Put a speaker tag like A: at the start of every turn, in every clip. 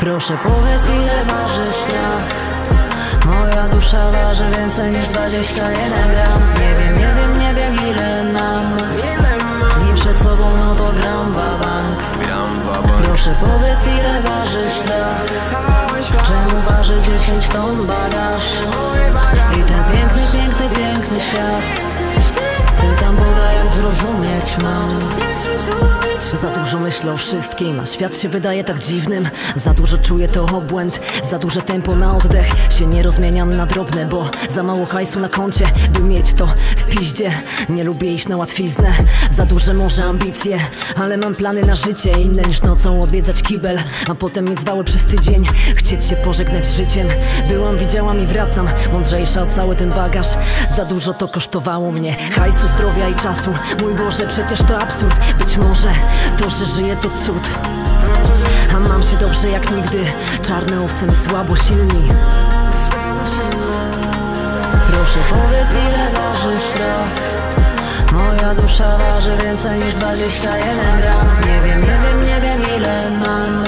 A: Proszę powiedz ile waży strach? Moja dusza waży więcej niż 21 gram. Nie wiem, nie wiem, nie wiem ile mam. Dni przed sobą no to gram wabank Proszę powiedz ile waży strach? Czemu waży 10 ton bagaż
B: Za dużo myślę o wszystkim, a świat się wydaje tak dziwnym. Za dużo czuję to obłęd, za duże tempo na oddech. Się nie rozmieniam na drobne, bo za mało hajsu na koncie By mieć to w piździe, nie lubię iść na łatwiznę Za duże może ambicje, ale mam plany na życie Inne niż nocą odwiedzać kibel, a potem mieć zwały przez tydzień Chcieć się pożegnać z życiem, byłam, widziałam i wracam Mądrzejsza o cały ten bagaż, za dużo to kosztowało mnie Hajsu, zdrowia i czasu, mój Boże przecież to absurd Być może to, że żyję to cud. A mam się dobrze jak nigdy. Czarne owce my słabo silni.
A: Proszę powiedz ile waży strach? Moja dusza waży więcej niż 21 gram. Nie wiem, nie wiem, nie wiem ile mam.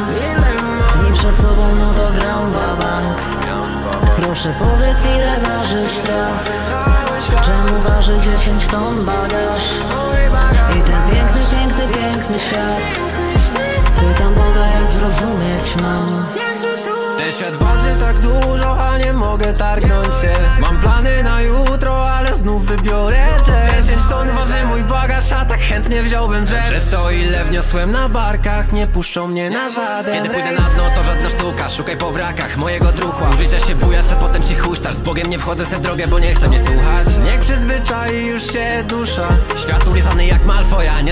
A: Dni przed sobą no to gram wabank Proszę powiedz ile waży strach? Czemu waży 10 ton bagaż świat. Pytam Boga jak zrozumieć mam.
C: Ten świat waży tak dużo, a nie mogę targnąć się. Mam plany na jutro, ale znów wybiorę te. 10 ton waży mój bagaż, a tak chętnie wziąłbym jet. Przez to ile wniosłem na barkach, nie puszczą mnie na żaden Kiedy pójdę na dno, to żadna sztuka, szukaj po wrakach mojego truchła. U życia się bujasz, a potem ci huśtasz. Z Bogiem nie wchodzę se w drogę, bo nie chcę mnie słuchać. Niech przyzwyczai już się dusza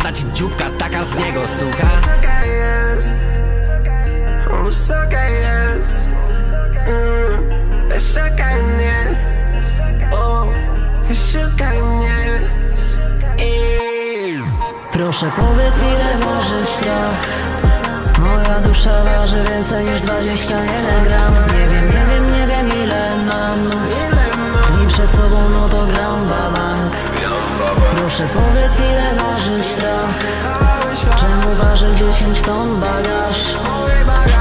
C: nie da ci dzióbka, taka z niego suka.
D: Wysoka jest. Wysoka jest. Mm, Wysoka mnie O, wysoka mnie.
A: Proszę powiedz ile waży strach? Moja dusza waży więcej niż 21 gram. Nie wiem, nie wiem, nie wiem ile mam? Dni przed sobą no to gram Proszę powiedz ile waży strach? Czemu waży 10 ton bagaż?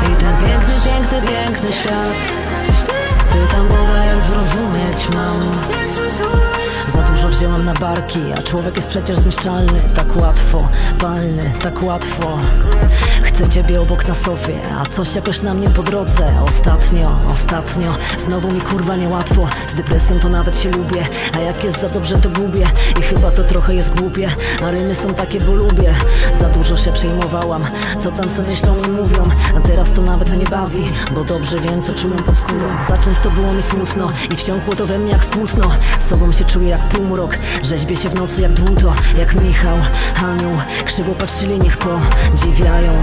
A: I ten piękny, piękny, piękny świat. Pytam Boga jak zrozumieć mam
B: wzięłam na barki, a człowiek jest przecież zniszczalny. Tak łatwo, palny, tak łatwo. Chcę ciebie obok na sofie, a coś jakoś na mnie po drodze. Ostatnio, ostatnio, znowu mi kurwa niełatwo. Z depresją to nawet się lubię, a jak jest za dobrze to gubię. I chyba to trochę jest głupie, a rymy są takie, bo lubię. Za dużo się przejmowałam, co tam se myślą i mówią A teraz to nawet mnie bawi, bo dobrze wiem co czują pod skórą. Za często było mi smutno i wsiąkło to we mnie jak płótno. Sobą się czuję jak półmrok, rzeźbię się w nocy jak dłuto Jak Michał, Anioł, krzywo patrzyli niech podziwiają.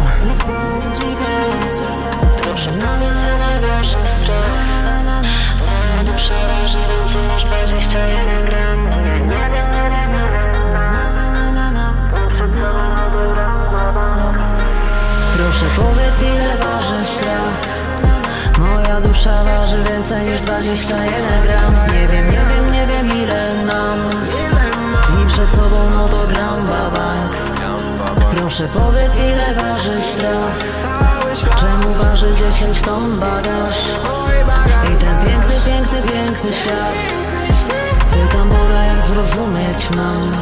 A: Proszę powiedz ile waży strach. Moja dusza waży więcej niż 21 gram. Proszę powiedz ile waży strach? Moja dusza waży więcej niż 21 gram. Nie wiem, nie wiem, nie wiem ile mam Dni przed sobą no to gram wabank Proszę powiedz ile waży strach? Czemu waży 10 ton bagaż? I ten piękny, piękny, piękny świat. Pytam Boga
D: Jak zrozumieć mam